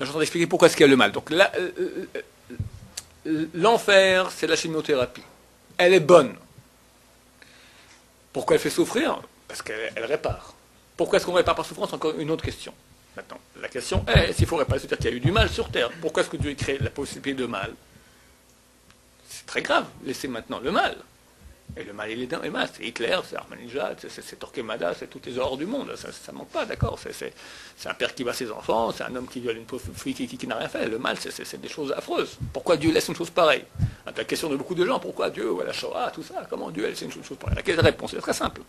je suis pourquoi est-ce qu'il y a le mal. Donc euh, euh, euh, l'enfer, c'est la chimiothérapie. Elle est bonne. Pourquoi elle fait souffrir? Parce qu'elle elle répare. Pourquoi est-ce qu'on répare par souffrance? Encore une autre question. Maintenant, la question est, s'il faut réparer, c'est-à-dire qu'il y a eu du mal sur Terre. Pourquoi est-ce que Dieu a créé la possibilité de mal? C'est très grave. Laissez maintenant le mal. Et le mal, il est dans les masses. C'est Hitler, c'est Ahmadinejad, c'est- Torquemada, c'est tous les horreurs du monde. Ça ne manque pas, d'accord C'est- un père qui bat ses enfants, c'est un homme qui viole une pauvre fille qui, n'a rien fait. Le mal, c'est- des choses affreuses. Pourquoi Dieu laisse une chose pareille? C'est la question de beaucoup de gens. Pourquoi Dieu, ou la Shoah, tout ça? Comment Dieu laisse une chose pareille? La réponse? Est très simple.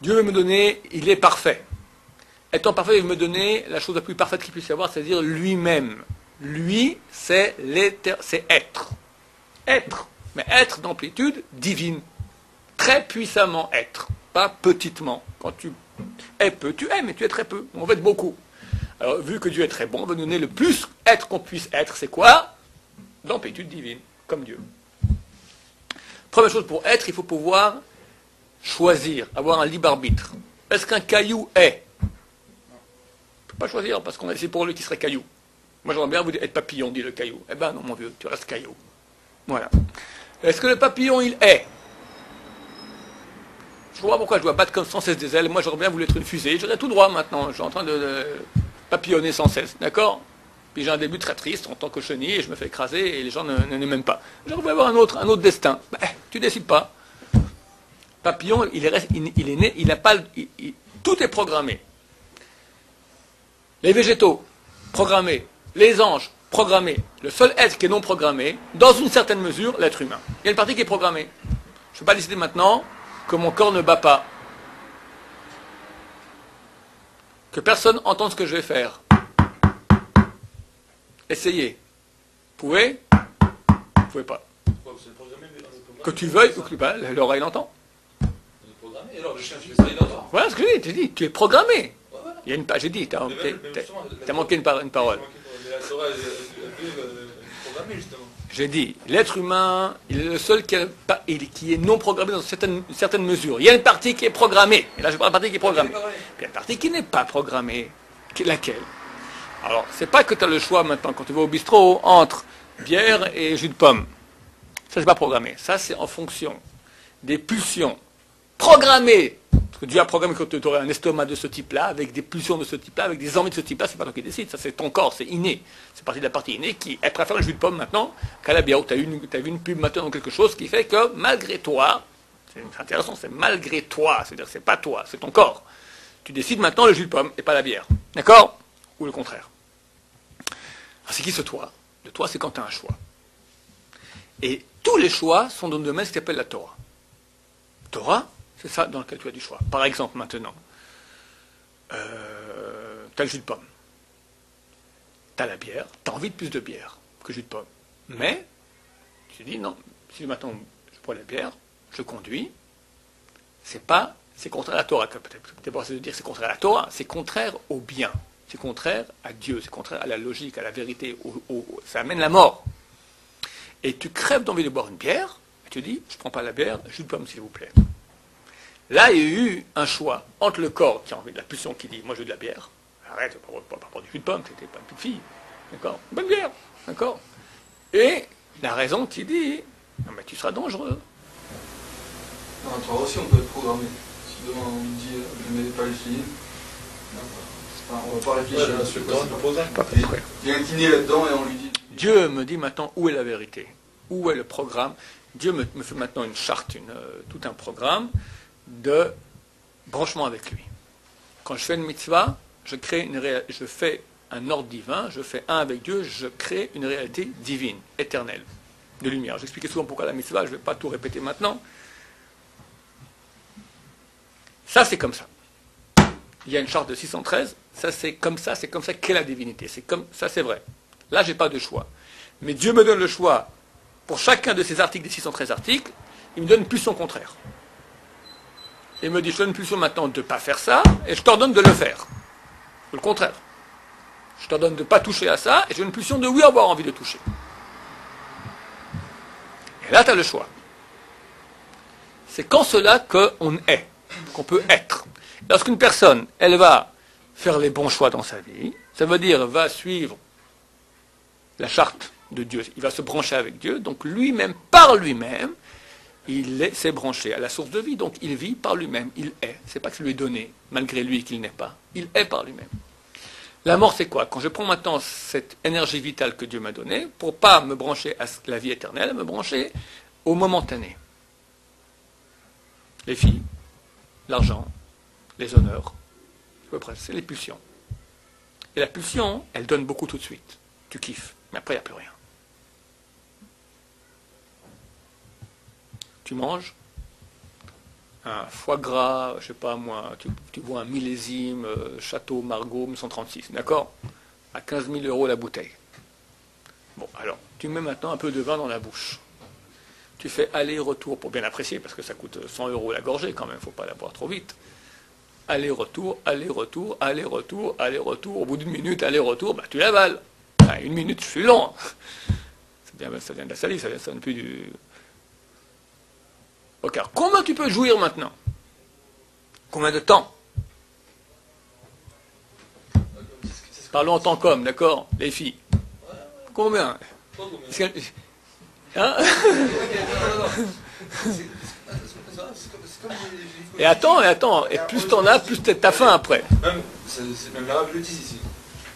Dieu veut me donner, il est parfait. Étant parfait, il veut me donner la chose la plus parfaite qu'il puisse y avoir, c'est-à-dire lui-même. Lui, c'est être. Être. Mais être d'amplitude divine. Très puissamment être. Pas petitement. Quand tu es peu, tu es, mais tu es très peu. On va être beaucoup. Alors, vu que Dieu est très bon, on va nous donner le plus être qu'on puisse être. C'est quoi? D'amplitude divine, comme Dieu. Première chose, pour être, il faut pouvoir choisir, avoir un libre arbitre. Est-ce qu'un caillou est? On ne peut pas choisir parce qu'on a laissé pour lui qui serait caillou. Moi j'aimerais bien vous dire être papillon, dit le caillou. Eh ben non mon vieux, tu restes caillou. Voilà. Est-ce que le papillon il est? Je vois pourquoi je dois battre comme sans cesse des ailes. Moi j'aurais bien voulu être une fusée. J'irais tout droit maintenant. Je suis en train de, papillonner sans cesse. D'accord? Puis j'ai un début très triste en tant que chenille et je me fais écraser et les gens ne, m'aiment pas. J'aurais voulu avoir un autre, un autre destin. Ben, tu décides pas. Papillon, il est, rest- il, est né, il n'a pas, tout est programmé. Les végétaux, programmés. Les anges, programmés. Le seul être qui est non programmé, dans une certaine mesure, l'être humain. Il y a une partie qui est programmée. Je ne peux pas décider maintenant que mon corps ne bat pas. Que personne entende ce que je vais faire. Essayez. Vous pouvez? Vous pouvez pas. Que tu veuilles ou que tu pas, l'oreille l'entend. Tu. Voilà ce que j'ai dit, j'ai dit, tu es programmé. Il y a une page, j'ai dit, t'as Mais t'as- manqué une parole. Mais la Torah, elle, elle, elle, elle, justement. J'ai dit, l'être humain, il est le seul qui, est non programmé dans certaines, certaines mesures. Il y a une partie qui est programmée. Et là, je parle de la partie qui est programmée. Puis il y a une partie qui n'est pas programmée. Laquelle? Alors, c'est pas que tu as le choix maintenant, quand tu vas au bistrot, entre bière et jus de pomme. Ça, c'est pas programmé. Ça, c'est en fonction des pulsions programmées. Parce que Dieu a programmé que tu aurais un estomac de ce type-là, avec des pulsions de ce type-là, avec des envies de ce type-là, c'est pas toi qui décides, ça c'est ton corps, c'est inné. C'est partie de la partie innée qui, préfère le jus de pomme maintenant qu'à la bière. Tu as, vu une pub maintenant, quelque chose qui fait que malgré toi, c'est intéressant, c'est malgré toi, c'est-à-dire c'est pas toi, c'est ton corps. Tu décides maintenant le jus de pomme et pas la bière. D'accord? Ou le contraire. Alors, C'est qui ce toi? Le toi, c'est quand tu as un choix. Et tous les choix sont dans le domaine ce qui s'appelle la Torah. Torah, c'est ça dans lequel tu as du choix. Par exemple, maintenant, euh, tu as le jus de pomme. Tu as la bière, tu as envie de plus de bière que jus de pomme. Mais, tu dis non, si maintenant je bois la bière, je conduis, c'est pas, c'est contraire à la Torah. Peut-être pas de dire c'est contraire à la Torah, c'est contraire au bien, c'est contraire à Dieu, c'est contraire à la logique, à la vérité, ça amène la mort. Et tu crèves d'envie de boire une bière, et tu dis, je prends pas la bière, jus de pomme s'il vous plaît. Là, il y a eu un choix entre le corps qui a envie de la pulsion qui dit Moi je veux de la bière. Arrête, pas, pas, pas, pas du jus de pomme, c'était pas une petite fille. D'accord Bonne bière. D'accord Et la raison qui dit Non, mais tu seras dangereux. Non, toi aussi, on peut être programmé. Si demain on me dit, euh, ne mets pas le film, enfin, on va pas réfléchir. Ouais, fait exprès. Il y a un kiné là-dedans et on lui dit. Dieu me dit maintenant où est la vérité, où est le programme? Dieu me, me fait maintenant une charte, une, euh, tout un programme de branchement avec lui. Quand je fais une mitzvah, je, crée une je fais un ordre divin, je fais un avec Dieu, je crée une réalité divine, éternelle, de lumière. J'expliquais souvent pourquoi la mitzvah, je ne vais pas tout répéter maintenant. Ça, c'est comme ça. Il y a une charte de 613, ça c'est comme ça, c'est comme ça qu'est la divinité. C'est comme ça, c'est vrai. Là, j'ai pas de choix. Mais Dieu me donne le choix pour chacun de ces articles, des 613 articles, il me donne une pulsion contraire. Il me dit, je donne pulsion maintenant de ne pas faire ça, et je t'ordonne de le faire. Le contraire. Je t'ordonne de ne pas toucher à ça, et j'ai une pulsion de oui avoir envie de toucher. Et là, tu as le choix. C'est qu'en cela qu'on est, qu'on peut être. Lorsqu'une personne, elle va faire les bons choix dans sa vie. Ça veut dire va suivre la charte de Dieu. Il va se brancher avec Dieu. Donc lui-même, par lui-même, il s'est branché à la source de vie. Donc il vit par lui-même. Il est. C'est pas que c'est lui donné, malgré lui qu'il n'est pas. Il est par lui-même. La mort, c'est quoi? Quand je prends maintenant cette énergie vitale que Dieu m'a donnée, pour pas me brancher à la vie éternelle, me brancher au momentané. Les filles, l'argent, les honneurs, c'est les pulsions. Et la pulsion, elle donne beaucoup tout de suite. Tu kiffes, mais après, il n'y a plus rien. Tu manges un foie gras, je sais pas moi, tu, vois un millésime, euh, Château Margaux 136, d'accord? À 15 000 euros la bouteille. Bon, alors, tu mets maintenant un peu de vin dans la bouche. Tu fais aller-retour pour bien apprécier, parce que ça coûte 100 euros la gorgée quand même, il ne faut pas la boire trop vite. Aller-retour, aller-retour, aller-retour, aller-retour. Au bout d'une minute, aller-retour, bah, tu l'avales. une minute, je suis long. Ça vient de la salive, ça vient, ça vient plus du, Ok, comment tu peux jouir maintenant? Combien de temps? Parlons en tant qu'homme, d'accord? Les filles. Combien? Hein? Et attends, et attends, et plus t'en as, plus t'as faim après. Même, même l'arabe le dit ici.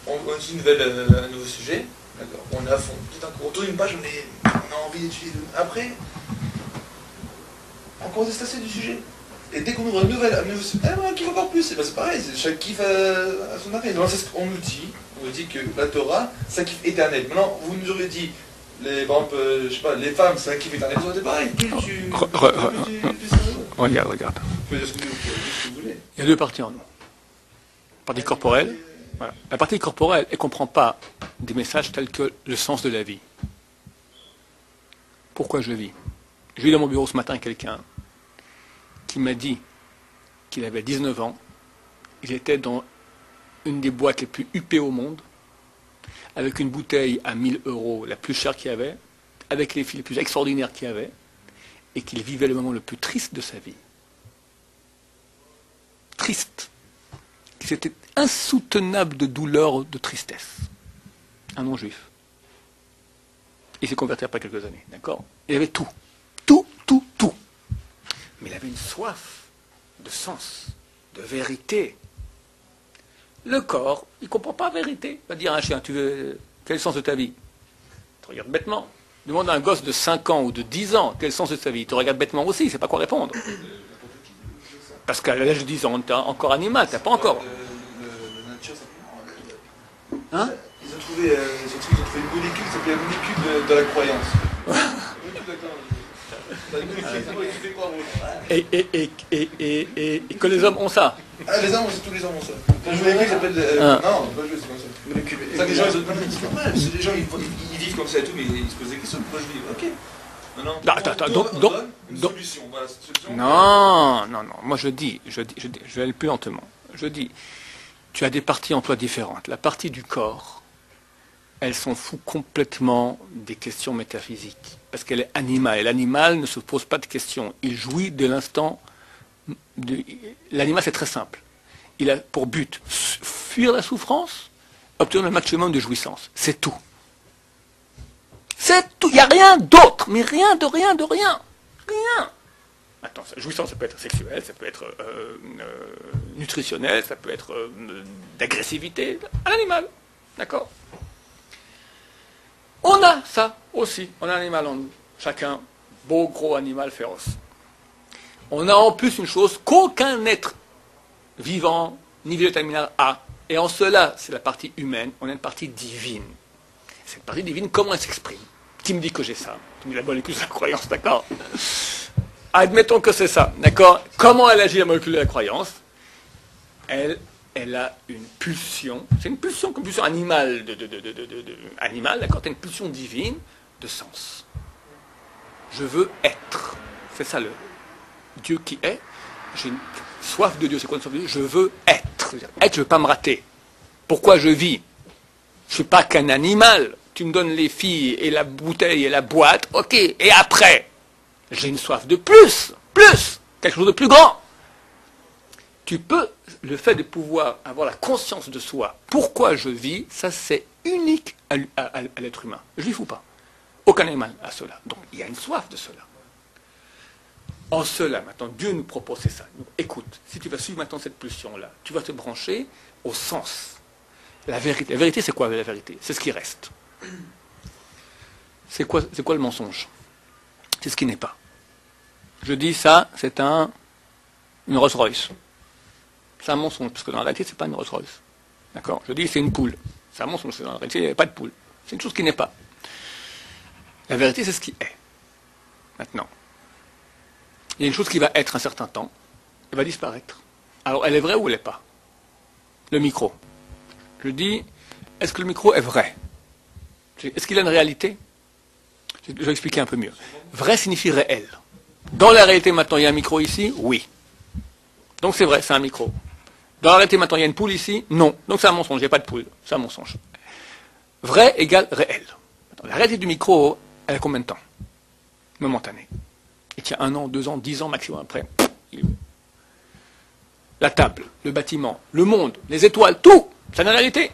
On, on dit euh, un nouveau sujet, d'accord On est à fond. Tout on tourne une page, on a envie d'étudier. Après, encore se du sujet. Et dès qu'on ouvre un nouvel, un nouveau sujet, eh, on kiffe encore plus. C'est pareil, chaque kiff a, son arrêt. c'est ce qu'on nous dit. On nous dit que la Torah, c'est un kiff éternel. Maintenant, vous nous aurez dit, les, par exemple, euh, je sais pas, les femmes, c'est un kiff éternel. C'est pareil. Tu. Regarde, regarde. Il y a deux parties en nous. La partie corporelle. Voilà. La partie corporelle, elle ne comprend pas des messages tels que le sens de la vie. Pourquoi je vis? J'ai vu dans mon bureau ce matin quelqu'un qui m'a dit qu'il avait 19 ans, il était dans une des boîtes les plus huppées au monde, avec une bouteille à 1000 euros, la plus chère qu'il y avait, avec les filles les plus extraordinaires qu'il y avait, et qu'il vivait le moment le plus triste de sa vie. Triste. C'était insoutenable de douleur, de tristesse. Un non-juif. Il s'est converti après quelques années, d'accord? Il avait tout. Mais il avait une soif de sens, de vérité. Le corps, il ne comprend pas la vérité. Il va dire à un chien, tu veux, quel est le sens de ta vie? Il te regarde bêtement. Demande à un gosse de 5 ans ou de 10 ans quel est le sens de sa vie? Il te regarde bêtement aussi, il ne sait pas quoi répondre. Parce qu'à l'âge de 10 ans, tu encore animal, tu n'as pas encore. Hein? Ils ont, trouvé, euh, ils, ont trouvé, une molécule qui s'appelle la molécule de la croyance. Et, et, et, et, et, que les hommes ont ça. Ah, les hommes, tous les hommes ont ça. Quand je vois qui s'appelle. Euh, ah. Non, pas jouer, c'est comme ça. Les gens, ils c'est normal. Les gens, ils, vivent comme ça et tout, mais ils se posent des questions. Pourquoi je vis Ok. Non, non, non. Non, non, non. Moi, je dis, je dis, je, dis, je vais aller plus lentement. Je dis, tu as des parties en toi différentes. La partie du corps, elle s'en fout complètement des questions métaphysiques parce qu'elle est animale. L'animal ne se pose pas de questions. Il jouit de l'instant. L'animal, c'est très simple. Il a pour but fuir la souffrance, obtenir le maximum de jouissance. C'est tout. C'est tout. Il n'y a rien d'autre. Mais rien de rien de rien. Rien. Attends, jouissance, ça peut être sexuelle, ça peut être euh, euh, nutritionnel, ça peut être euh, d'agressivité. Un animal. D'accord? On a ça aussi, on a un animal en nous, chacun, beau gros animal féroce. On a en plus une chose qu'aucun être vivant, ni terminal a. Et en cela, c'est la partie humaine, on a une partie divine. Cette partie divine, comment elle s'exprime? Qui me dit que j'ai ça Tu me dis la molécule de la croyance, d'accord? Admettons que c'est ça, d'accord? Comment elle agit la molécule de la croyance? Elle elle a une pulsion, c'est une pulsion, une pulsion animale, de, animale, d'accord une pulsion divine de sens. Je veux être. C'est ça le Dieu qui est. J'ai une soif de Dieu. C'est quoi une soif de Dieu? Je veux être. Être, je ne veux pas me rater. Pourquoi je vis? Je ne suis pas qu'un animal. Tu me donnes les filles et la bouteille et la boîte, ok. Et après, j'ai une soif de plus, plus, quelque chose de plus grand tu peux, le fait de pouvoir avoir la conscience de soi, pourquoi je vis, ça c'est unique à, à l'être humain. Juif ou pas? Aucun animal a cela. Donc il y a une soif de cela. En cela, maintenant, Dieu nous propose ça. écoute, si tu vas suivre maintenant cette pulsion-là, tu vas te brancher au sens. La vérité. La vérité, c'est quoi la vérité? C'est ce qui reste. C'est quoi, c'est quoi le mensonge? C'est ce qui n'est pas. Je dis ça, c'est un, une Rolls Royce. C'est un mensonge, parce que dans la réalité, ce n'est pas une Rolls Royce. D'accord? Je dis c'est une poule. C'est un mensonge, parce que dans la réalité, il n'y a pas de poule. C'est une chose qui n'est pas. La vérité, c'est ce qui est. Maintenant. Il y a une chose qui va être un certain temps, elle va disparaître. Alors, elle est vraie ou elle n'est pas? Le micro. Je dis, est-ce que le micro est vrai? Est-ce qu'il a une réalité? Je vais expliquer un peu mieux. Vrai signifie réel. Dans la réalité, maintenant, il y a un micro ici? Oui. Donc c'est vrai, c'est un micro. Dans la réalité, maintenant, il y a une poule ici Non. Donc c'est un mensonge, il n'y a pas de poule. C'est un mensonge. Vrai égale réel. la réalité du micro, elle a combien de temps Momentané. Il tient un an, deux ans, dix ans maximum après. La table, le bâtiment, le monde, les étoiles, tout, c'est une réalité.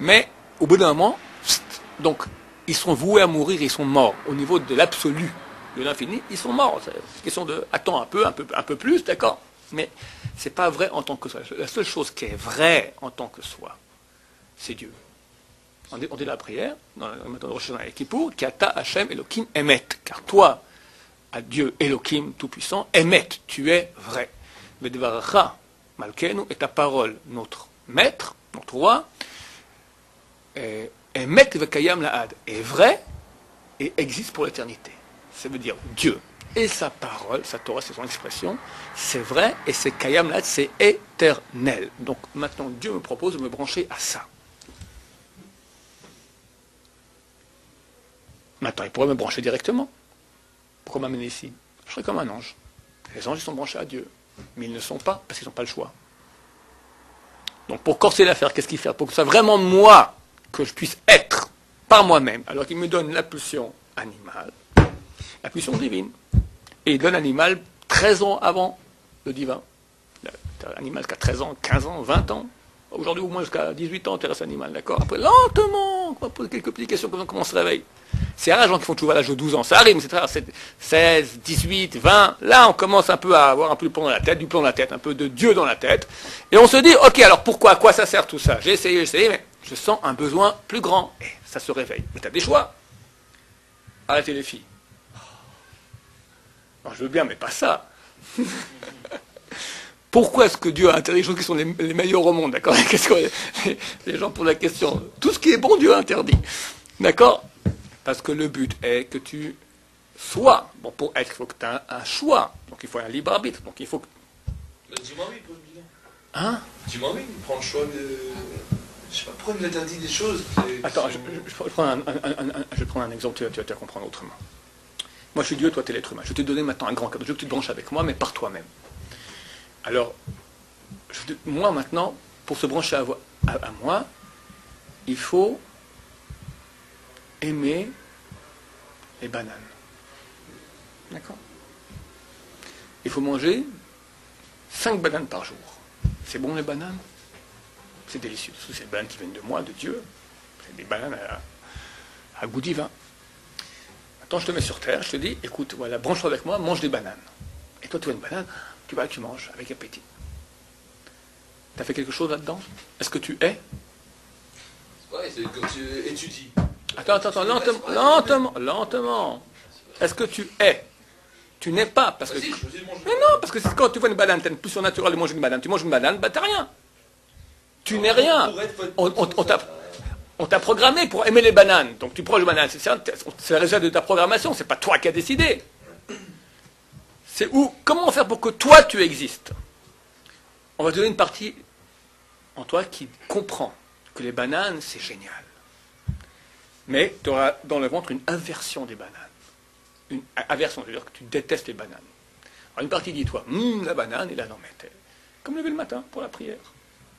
Mais au bout d'un moment, donc ils sont voués à mourir, ils sont morts. Au niveau de l'absolu, de l'infini, ils sont morts. C'est une question de attends un peu, un peu, un peu plus, d'accord Mais ce n'est pas vrai en tant que soi. La seule chose qui est vraie en tant que soi, c'est Dieu. On dit, la prière, dans le Kippour, Kata Hashem Elohim Emet. Car toi, à Dieu Elohim Tout-Puissant, Emet, tu es vrai. Vedvaracha Malkenu est ta parole, notre maître, notre roi, Emet Vekayam Laad, est vrai et existe pour l'éternité. Ça veut dire Dieu. Et sa parole, sa Torah, c'est son expression, c'est vrai et c'est Kayam Laad, c'est éternel. Donc maintenant, Dieu me propose de me brancher à ça. Maintenant, il pourrait me brancher directement. Pourquoi m'amener ici? Je serais comme un ange. Les anges, sont branchés à Dieu. Mais ils ne sont pas, parce qu'ils n'ont pas le choix. Donc pour corser l'affaire, qu'est-ce qu'il fait? Pour que ce soit vraiment moi, que je puisse être par moi-même, alors qu'il me donne la pulsion animale, la pulsion divine. Et il donne l'animal 13 ans avant le divin. L'animal qui a 13 ans, 15 ans, 20 ans. Aujourd'hui, au moins jusqu'à 18 ans, terrestre animal, d'accord? Après, lentement, on va poser quelques petites questions, comment on se réveille. C'est rare les gens qui font toujours à l'âge de 12 ans. Ça arrive, mais c'est rare. 16, 18, 20. Là, on commence un peu à avoir un peu de plomb dans la tête, du plomb dans la tête, un peu de Dieu dans la tête. Et on se dit, ok, alors pourquoi, à quoi ça sert tout ça? J'ai essayé, j'ai essayé, mais je sens un besoin plus grand. Et ça se réveille. Mais tu as des choix. Arrêtez les filles. Alors, je veux bien, mais pas ça. Pourquoi est-ce que Dieu a interdit les choses qui sont les, meilleures au monde D'accord les, les gens posent la question Tout ce qui est bon, Dieu a interdit. D'accord parce que le but est que tu sois. Bon, pour être, il faut que tu aies un, choix. Donc il faut un libre arbitre. Donc il faut que. Dis-moi oui, Paul Hein Dis-moi oui, il prend le choix de. Je sais pas pourquoi il m'interdit des choses. Attends, je, prends un, je, prends un, exemple, tu vas, tu vas comprendre autrement. Moi, je suis Dieu, toi, tu es l'être humain. Je vais te donner maintenant un grand cadeau. Je veux que tu te branches avec moi, mais par toi-même. Alors, moi, maintenant, pour se brancher à moi, il faut aimer les bananes. D'accord? Il faut manger 5 bananes par jour. C'est bon les bananes? C'est délicieux. C'est des bananes qui viennent de moi, de Dieu. C'est des bananes à, goût divin. Maintenant, je te mets sur terre, je te dis, écoute, voilà, branche-toi avec moi, mange des bananes. Et toi, tu as une banane, tu vas, tu manges avec appétit. Tu as fait quelque chose là-dedans? Est-ce que tu es? Ouais, c'est que tu étudies. Attends, attends, attends, lentement, lentement, lentement. Est-ce que tu es? Tu n'es pas. Parce que... Mais non, parce que quand tu vois une banane, tu as une pulsion naturelle de manger une banane. Tu manges une banane, bah t'as rien. Tu n'es rien. On, t'a programmé pour aimer les bananes. Donc tu prends les bananes. C'est le résultat de ta programmation. C'est pas toi qui as décidé. C'est où Comment faire pour que toi tu existes? On va te donner une partie en toi qui comprend que les bananes, c'est génial mais tu auras dans le ventre une aversion des bananes. Une aversion, c'est-à-dire que tu détestes les bananes. Alors une partie dit, toi, hum, la banane, et là, non, mais comme lever le matin pour la prière.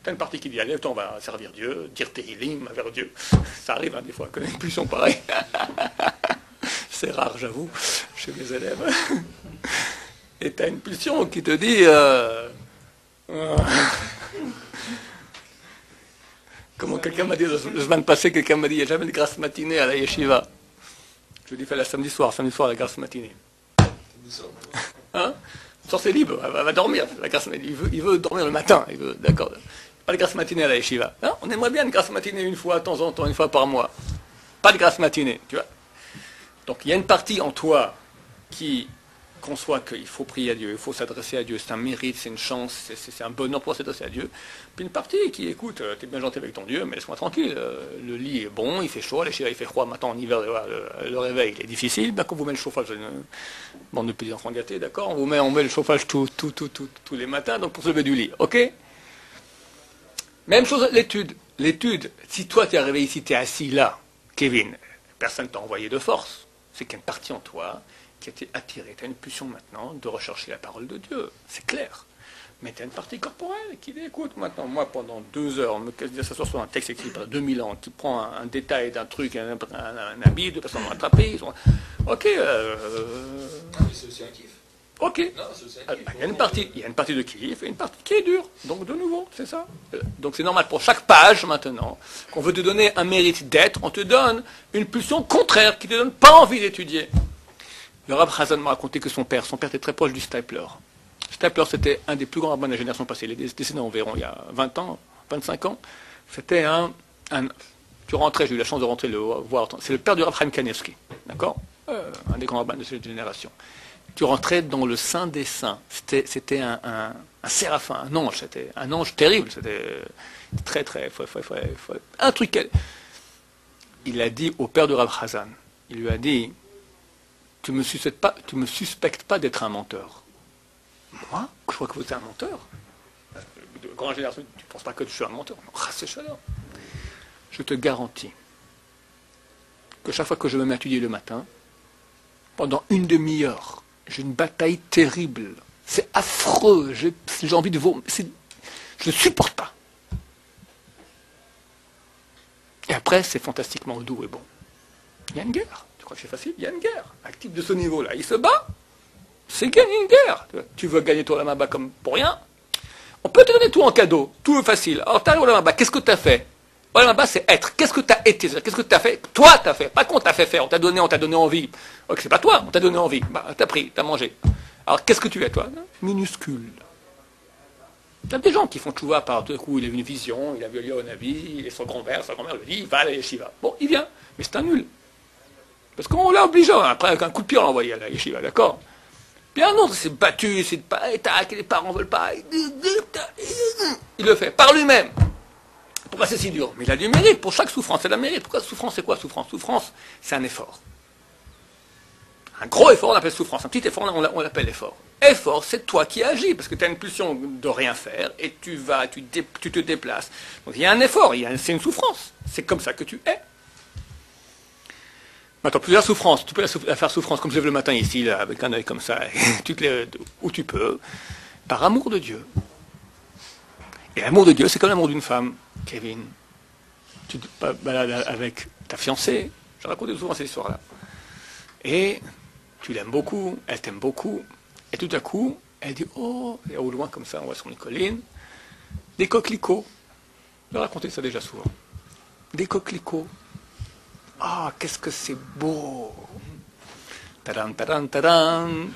T'as une partie qui dit, allez, on va servir Dieu, dire tes vers Dieu. Ça arrive hein, des fois que les pulsions pareilles. C'est rare, j'avoue, chez mes élèves. Et tu as une pulsion qui te dit, euh, Euh. Comment quelqu'un m'a dit la semaine passée, quelqu'un m'a dit, il n'y a jamais de grâce matinée à la yeshiva. Je lui ai fait la samedi soir, samedi soir la grâce matinée. Hein? Sors c'est libre, elle va, dormir. La grâce, il, veut, il veut dormir le matin, d'accord. Pas de grâce matinée à la yeshiva. Hein On aimerait bien une grâce matinée une fois de temps en temps, une fois par mois. Pas de grâce matinée, tu vois. Donc il y a une partie en toi qui conçoit qu'il faut prier à Dieu, il faut s'adresser à Dieu, c'est un mérite, c'est une chance, c'est un bonheur pour s'adresser à Dieu. Puis une partie qui écoute, euh, tu es bien gentil avec ton Dieu, mais laisse-moi tranquille, euh, le lit est bon, il fait chaud, les il fait froid, maintenant en hiver, le, réveil il est difficile, ben, quand vous met le chauffage, bon depuis les enfants gâtés, d'accord, on vous met, on met le chauffage tout, tout, tout, tous les matins, donc pour se lever du lit, ok? Même chose, l'étude, l'étude, si toi tu es arrivé ici, tu es assis là, Kevin, personne t'a envoyé de force, c'est qu'il y a une partie en toi qui a été attiré. Tu as une pulsion maintenant de rechercher la parole de Dieu, c'est clair. Mais tu as une partie corporelle qui dit écoute, maintenant, moi, pendant deux heures, on me s'asseoir sur un texte écrit par 2000 ans qui prend un, détail d'un truc, un, habit, deux personnes. Ils sont... Ok. Euh, ah, c'est aussi un kiff. Ok. Ah, il y, a une partie, il y a une partie de kiff et une partie qui est dure. Donc, de nouveau, c'est ça. Euh, donc, c'est normal pour chaque page, maintenant, qu'on veut te donner un mérite d'être, on te donne une pulsion contraire qui ne te donne pas envie d'étudier. Le Rab Hazan m'a raconté que son père, son père était très proche du Stapler. Stapler, c'était un des plus grands rabbins de la génération passée. Il est décédé environ il y a 20 ans, 25 ans. C'était un, Tu rentrais, j'ai eu la chance de rentrer le voir. C'est le père du Rab Chaim Kanevski, d'accord? Euh, Un des grands rabbins de cette génération. Tu rentrais dans le Saint des Saints. C'était un, un, un, séraphin, un ange. C'était un ange terrible. C'était très, très. un truc. Il a dit au père du Rab Hazan, il lui a dit tu me suspectes pas, tu me suspectes pas d'être un menteur. Moi? Je crois que vous êtes un menteur. De grand génération, tu ne penses pas que je suis un menteur? Je te garantis que chaque fois que je me mets étudier le matin, pendant une demi-heure, j'ai une bataille terrible. C'est affreux. J'ai envie de vomir. Je ne supporte pas. Et après, c'est fantastiquement doux et bon. Il y a une guerre c'est facile, il y a une guerre. Un type de ce niveau-là, il se bat, c'est gagner une guerre. Tu veux gagner toi la Maba comme pour rien? On peut te donner tout en cadeau, tout facile. Alors tu arrives au Maba, qu'est-ce que tu as fait? Au Maba, c'est être. Qu'est-ce que tu as été? Qu'est-ce que tu as fait? Toi, tu as fait. Pas qu'on t'a fait faire, on t'a donné, on t'a donné envie. Ok, c'est pas toi, on t'a donné envie. Bah, t'as pris, t'as mangé. Alors qu'est-ce que tu es, toi? Minuscule. Il y a des gens qui font vois par deux coups, il a une vision, il a vu un avis, il est son grand-père, sa grand-mère le dit, il va aller Shiva. Bon, il vient, mais c'est un nul. Parce qu'on l'a obligé, après avec un coup de pied, on l'a envoyé à la yeshiva, d'accord? Puis un autre s'est battu, s'est pas, tac, les parents ne veulent pas. Il le fait par lui-même. Pourquoi c'est si dur Mais il a du mérite pour chaque souffrance. C'est la mérite. Pourquoi souffrance C'est quoi souffrance? Souffrance, c'est un effort. Un gros effort, on l'appelle souffrance. Un petit effort, on l'appelle effort. Effort, c'est toi qui agis, parce que tu as une pulsion de rien faire, et tu vas, tu, te déplaces. Donc il y a un effort, c'est une souffrance. C'est comme ça que tu es. Maintenant, plusieurs souffrances. Tu peux la, faire souffrance, comme je lève le matin ici, là, avec un œil comme ça, où tu peux, par amour de Dieu. Et l'amour de Dieu, c'est comme l'amour d'une femme, Kevin. Tu te balades avec ta fiancée, je raconte souvent ces histoires-là. Et tu l'aimes beaucoup, elle t'aime beaucoup, et tout à coup, elle dit Oh, et au loin comme ça, on voit sur une colline, des coquelicots. Je raconté ça déjà souvent. Des coquelicots. Ah, qu'est-ce que c'est beau Tadam, tadam, tadam.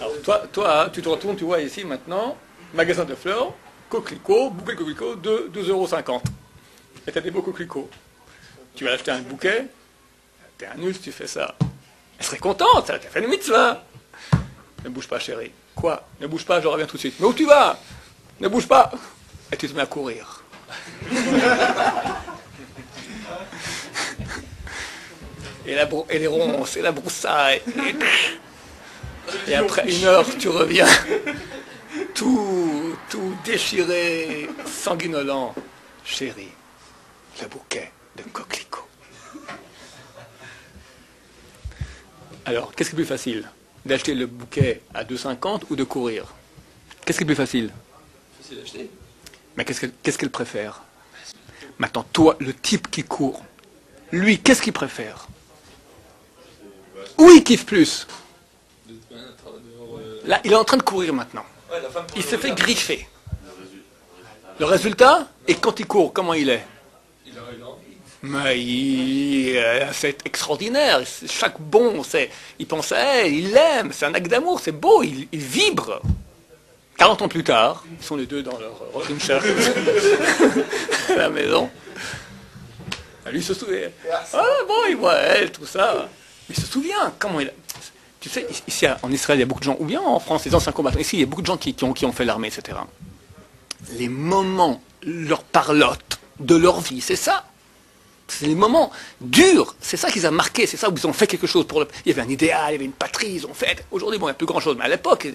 Alors, toi, toi, tu te retournes, tu vois ici maintenant, magasin de fleurs, coquelicot, bouquet de coquelicot, 2,50 euros. Et tu as des beaux coquelicots. Tu vas acheter un bouquet, t'es un nul si tu fais ça. Elle serait contente, ça, t'as fait une mitzvah. Ne bouge pas, chérie. Quoi? Ne bouge pas, je reviens tout de suite. Mais où tu vas? Ne bouge pas. Et tu te mets à courir. et, la et les ronces, et la broussaille. Et, après une heure, tu reviens, tout, tout déchiré, sanguinolent. Chérie, le bouquet de coquelicot. Alors, qu'est-ce qui est plus facile? D'acheter le bouquet à 2,50 ou de courir? Qu'est-ce qui est plus facile? Facile d'acheter. Mais qu'est-ce qu'elle préfère? Maintenant, toi, le type qui court, lui, qu'est-ce qu'il préfère? Où il kiffe plus? Là, il est en train de courir maintenant. Il se fait griffer. Le résultat Et quand il court, comment il est Il aurait eu envie. Mais il- c'est extraordinaire. Chaque bond, c'est, il pense à elle, il l'aime, c'est un acte d'amour, c'est beau, il, il vibre. 40 ans plus tard, ils sont les deux dans leur rocking chair à la maison. Ah, Lui se souvient. Ah bon, il voit elle, tout ça. Mais il se souvient comment il a... Tu sais, ici en Israël, il y a beaucoup de gens, ou bien en France, les anciens combattants, ici, il y a beaucoup de gens qui, ont, ont fait l'armée, etc. Les moments, leur parlotte de leur vie, c'est ça. C'est les moments durs, c'est ça qui les a marqués, c'est ça où ils ont fait quelque chose pour. Il y avait un idéal, il y avait une patrie, ils ont fait... Aujourd'hui, bon, il n'y a plus grand-chose, mais à l'époque,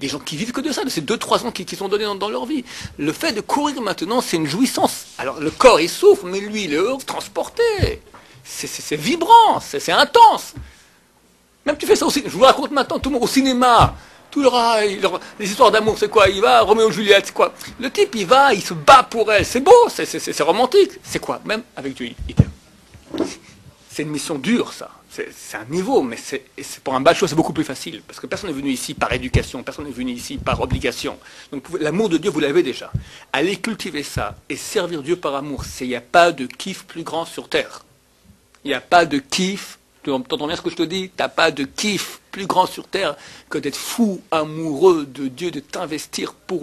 des gens qui vivent que de ça, de ces deux, trois ans qui, qui sont donnés dans, dans leur vie. Le fait de courir maintenant, c'est une jouissance. Alors le corps, il souffre, mais lui, il est transporté. C'est- vibrant, c'est intense. Même tu fais ça aussi. Je vous raconte maintenant, tout le monde au cinéma. Tout le rail, leur- les histoires d'amour, c'est quoi Il va, Roméo et Juliette, c'est quoi? Le type, il va, il se bat pour elle. C'est beau, c'est- romantique. C'est quoi? Même avec Dieu. C'est une mission dure, ça. C'est un niveau, mais c'est pour un bachelor, c'est beaucoup plus facile. Parce que personne n'est venu ici par éducation, personne n'est venu ici par obligation. Donc l'amour de Dieu, vous l'avez déjà. Allez cultiver ça et servir Dieu par amour. Il n'y a pas de kiff plus grand sur terre. Il n'y a pas de kiff. Tu entends bien ce que je te dis? T'as pas de kiff plus grand sur terre que d'être fou, amoureux de Dieu, de t'investir pour